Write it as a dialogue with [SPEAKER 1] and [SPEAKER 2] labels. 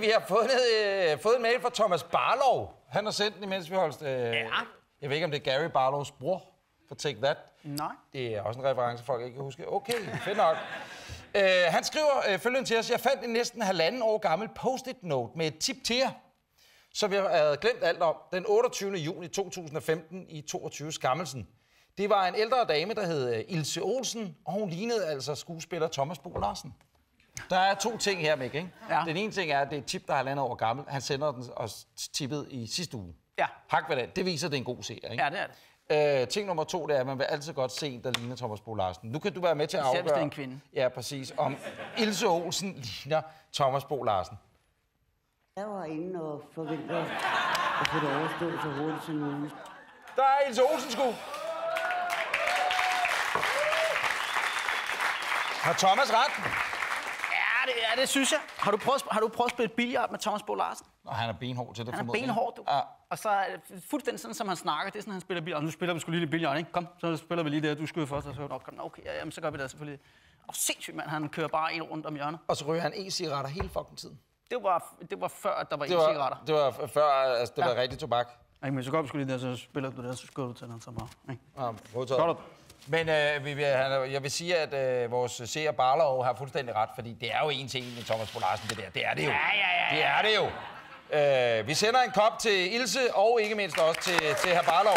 [SPEAKER 1] Vi har fået, øh, fået en mail fra Thomas Barlov. Han har sendt den, imens vi holdt... Øh, ja. Jeg ved ikke, om det er Gary Barlows bror for Take That.
[SPEAKER 2] Nej.
[SPEAKER 1] Det er også en reference, folk ikke kan huske. Okay, fedt nok. øh, han skriver øh, følgende til os. Jeg fandt en næsten halvanden år gammel post-it note med et tip til jer, som jeg havde glemt alt om. Den 28. juni 2015 i 22 Skammelsen. Det var en ældre dame, der hed øh, Ilse Olsen, og hun lignede altså skuespiller Thomas Bo Larsen. Der er to ting her, Mik, ikke?
[SPEAKER 2] Ja.
[SPEAKER 1] Den ene ting er, at det er et tip, der er halvandet år gammel. Han sender den os tippet i sidste uge.
[SPEAKER 2] Ja.
[SPEAKER 1] Hak ved det. Det viser, at det er en god serie, ikke?
[SPEAKER 2] Ja, det er det.
[SPEAKER 1] Øh, ting nummer to, det er, at man vil altid godt se en, der ligner Thomas Bo Larsen. Nu kan du være med til at afgøre...
[SPEAKER 2] er en kvinde.
[SPEAKER 1] Ja, præcis. Om Ilse Olsen ligner Thomas Bo Larsen.
[SPEAKER 3] Jeg var inde og forventer at få det overstået så hurtigt som muligt.
[SPEAKER 1] Der er Ilse Olsen, sgu. Har Thomas ret?
[SPEAKER 2] Ja, det, ja, det synes jeg. Har du prøvet, har du prøvet at spille billard med Thomas Bo Larsen?
[SPEAKER 1] Nå, han er benhård til det,
[SPEAKER 2] Han er benhård, du.
[SPEAKER 1] Ja.
[SPEAKER 2] Og så er det fuldstændig sådan, som han snakker. Det er sådan, han spiller billard. Og nu spiller vi sgu lige lidt billard, ikke? Kom, så spiller vi lige det. Du skyder først, og så op. Kom, okay, ja, jamen, så gør vi det selvfølgelig. Og sindssygt, mand. Han kører bare en rundt om hjørnet.
[SPEAKER 1] Og så ryger han e-cigaretter hele fucking tiden.
[SPEAKER 2] Det var, det var før, at der var
[SPEAKER 1] Det var,
[SPEAKER 2] e-cigaretter.
[SPEAKER 1] det var før, altså, det
[SPEAKER 2] Ja.
[SPEAKER 1] var rigtig tobak.
[SPEAKER 2] Ikke, men så går sgu lige der, så spiller du der, så skubber du til den, så bare. Ikke?
[SPEAKER 1] Ja, modtaget.
[SPEAKER 2] Godt.
[SPEAKER 1] Men øh, vi, vil, han, jeg vil sige, at øh, vores seer Barlow har fuldstændig ret, fordi det er jo en til en med Thomas Bo Larsen, det der. Det er det jo.
[SPEAKER 2] Ja, ja, ja,
[SPEAKER 1] Det er det jo. Øh, vi sender en kop til Ilse, og ikke mindst også til, til herr Barlow.